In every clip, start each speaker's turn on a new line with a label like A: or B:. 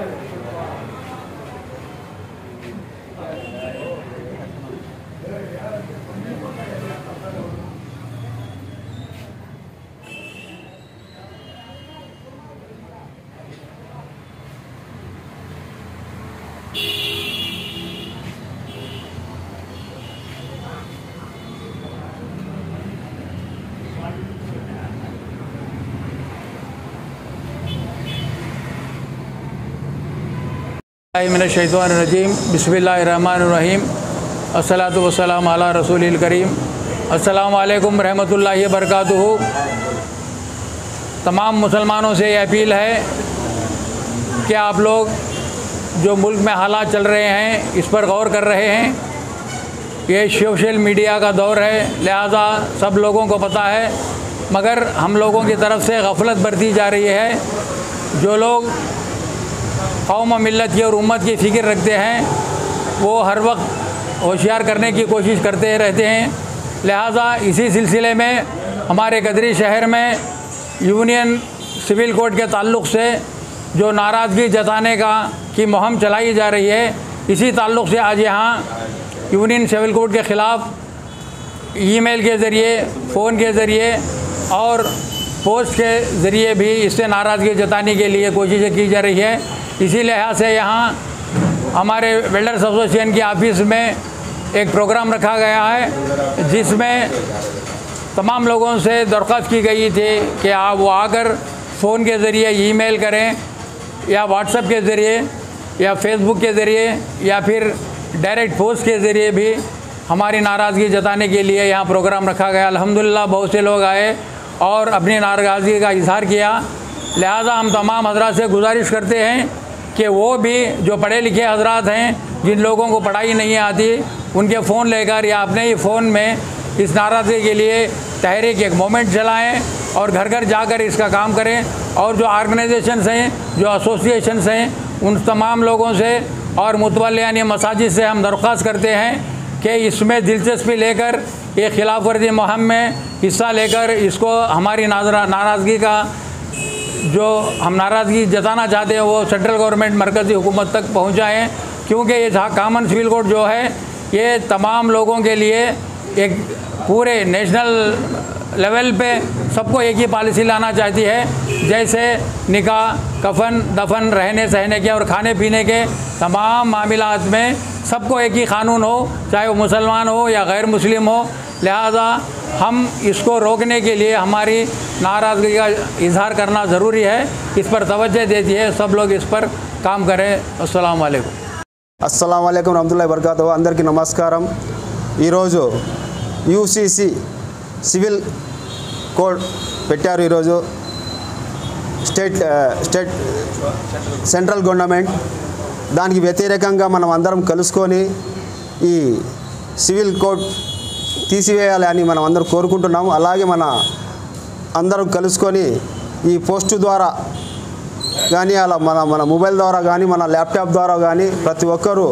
A: Amen. मिनशैतवानरजीम बसमीम असलात वसलाम अला रसूल करीम असलकम रहमतुल्लाहि वबरकातुहू तमाम मुसलमानों से ये अपील है कि आप लोग जो मुल्क में हालात चल रहे हैं, इस पर गौर कर रहे हैं। ये सोशल मीडिया का दौर है, लिहाजा सब लोगों को पता है। मगर हम लोगों की तरफ़ से गफलत बरती जा रही है। जो लोग कौम मिलत की और उम्मत की फ़िक्र रखते हैं। वो हर वक्त होशियार करने की कोशिश करते रहते हैं। लिहाजा इसी सिलसिले में हमारे गदरी शहर में यूनियन सिविल कोड के ताल्लुक़ से जो नाराज़गी जताने का, की मुहिम चलाई जा रही है, इसी ताल्लुक़ से आज यहाँ यूनियन सिविल कोड के ख़िलाफ़ ईमेल के ज़रिए, फ़ोन के ज़रिए और पोस्ट के ज़रिए भी इससे नाराज़गी जताने के लिए कोशिशें की जा रही है। इसी लिहाज से यहाँ हमारे वेल्डर्स एसोसिएशन की ऑफ़िस में एक प्रोग्राम रखा गया है, जिसमें तमाम लोगों से दरख्वास्त की गई थी कि आप वो आकर फ़ोन के ज़रिए ईमेल करें या व्हाट्सएप के ज़रिए या फेसबुक के ज़रिए या फिर डायरेक्ट पोस्ट के ज़रिए भी हमारी नाराज़गी जताने के लिए यहाँ प्रोग्राम रखा गया। अल्हम्दुलिल्लाह बहुत से लोग आए और अपनी नाराज़गी का इजहार किया। लिहाजा हम तमाम हजरा से गुजारिश करते हैं कि वो भी जो पढ़े लिखे हजरात हैं, जिन लोगों को पढ़ाई नहीं आती, उनके फ़ोन लेकर या अपने ही फ़ोन में इस नाराज़गी के लिए तहरीक एक मोमेंट चलाएँ और घर घर जाकर इसका काम करें। और जो ऑर्गेनाइजेशंस हैं, जो एसोसिएशंस हैं, उन तमाम लोगों से और मुतवल यानी मसाजिद से हम दरख्वास्त करते हैं कि इसमें दिलचस्पी लेकर, ये खिलाफ वर्जी मुहिम में हिस्सा लेकर इसको हमारी नाराज़गी का जो हम नाराज़गी जताना चाहते हैं, वो सेंट्रल गवर्नमेंट मरकज़ी हुकूमत तक पहुँचाएँ क्योंकि ये कामन सिविल कोड जो है, ये तमाम लोगों के लिए एक पूरे नेशनल लेवल पे सबको एक ही पॉलिसी लाना चाहती है। जैसे निकाह, कफन, दफन, रहने सहने के और खाने पीने के तमाम मामलात में सबको एक ही कानून हो, चाहे वो मुसलमान हो या गैर मुस्लिम हो। लिहाजा हम इसको रोकने के लिए हमारी नाराज़गी का इजहार करना ज़रूरी है इस पर तवज्जो देती है सब लोग इस पर काम करें अस्सलाम वालेकुम
B: అస్సలం అయికం రహమతుల్లా బర్కాతు అందరికీ నమస్కారం ఈరోజు యూసీసీ సివిల్ కోడ్ పెట్టారు ఈరోజు స్టేట్ ఆ, స్టేట్ సెంట్రల్ గవర్నమెంట్ దానికి వ్యతిరేకంగా మనం అందరం కలుసుకొని ఈ సివిల్ కోడ్ తీసివేయాలి అని మనం అందరం కోరుకుంటున్నాం అలాగే మన అందరం కలుసుకొని ఈ పోస్టు ద్వారా కానీ అలా మన మన మొబైల్ ద్వారా కానీ మన ల్యాప్టాప్ ద్వారా కానీ ప్రతి ఒక్కరూ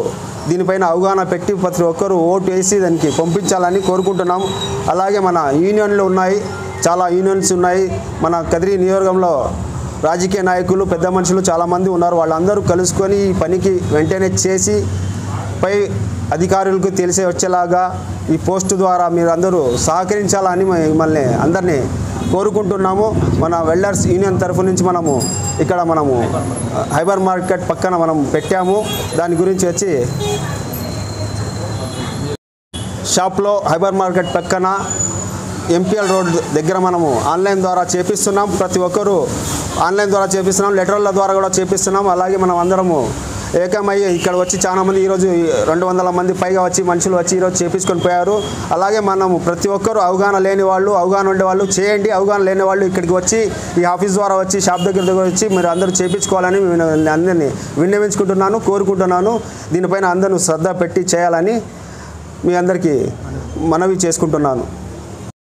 B: దీనిపైన అవగాహన పెట్టి ప్రతి ఒక్కరూ ఓటు వేసి దానికి పంపించాలని కోరుకుంటున్నాం అలాగే మన యూనియన్లు ఉన్నాయి చాలా యూనియన్స్ ఉన్నాయి. మన కదిరి నియోజకంలో రాజకీయ నాయకులు పెద్ద మనుషులు చాలామంది ఉన్నారు. వాళ్ళందరూ కలుసుకొని ఈ పనికి వెంటనే చేసి పై అధికారులకు తెలిసే వచ్చేలాగా ఈ పోస్టు ద్వారా మీరు అందరూ సహకరించాలని మిమ్మల్ని అందరినీ కోరుకుంటున్నాము. మన వెల్డర్స్ యూనియన్ తరఫు నుంచి మనము ఇక్కడ మనము హైబర్ మార్కెట్ పక్కన మనం పెట్టాము. దాని గురించి వచ్చి షాప్లో హైబర్ మార్కెట్ పక్కన ఎంపీఎల్ రోడ్ దగ్గర మనము ఆన్లైన్ ద్వారా చేపిస్తున్నాం. ప్రతి ఒక్కరూ ఆన్లైన్ ద్వారా చేపిస్తున్నాం. లెటర్ల ద్వారా కూడా చేపిస్తున్నాం. అలాగే మనం అందరము ఏకమయ్యి. ఇక్కడ వచ్చి చాలా మంది ఈరోజు రెండు వందల మంది పైగా వచ్చి మనుషులు వచ్చి ఈరోజు చేపించుకొని పోయారు. అలాగే మనము ప్రతి ఒక్కరు అవగాహన లేని వాళ్ళు అవగాహన ఉండేవాళ్ళు చేయండి. అవగాహన లేని వాళ్ళు ఇక్కడికి వచ్చి ఈ ఆఫీస్ ద్వారా వచ్చి షాప్ దగ్గర దగ్గర వచ్చి మీరు అందరూ చేపించుకోవాలని అందరినీ విన్నవించుకుంటున్నాను కోరుకుంటున్నాను. దీనిపైన అందరూ శ్రద్ధ పెట్టి చేయాలని మీ అందరికీ మనవి చేసుకుంటున్నాను.